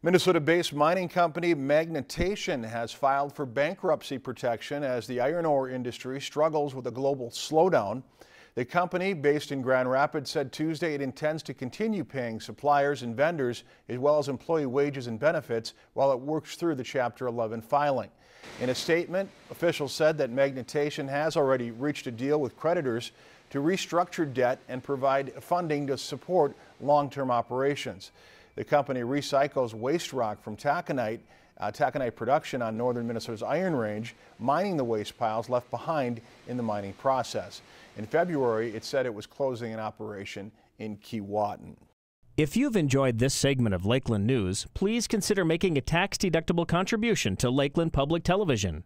Minnesota-based mining company Magnetation has filed for bankruptcy protection as the iron ore industry struggles with a global slowdown. The company, based in Grand Rapids, said Tuesday it intends to continue paying suppliers and vendors as well as employee wages and benefits while it works through the Chapter 11 filing. In a statement, officials said that Magnetation has already reached a deal with creditors to restructure debt and provide funding to support long-term operations. The company recycles waste rock from taconite, uh, taconite production on northern Minnesota's Iron Range, mining the waste piles left behind in the mining process. In February, it said it was closing an operation in Keewatin. If you've enjoyed this segment of Lakeland News, please consider making a tax-deductible contribution to Lakeland Public Television.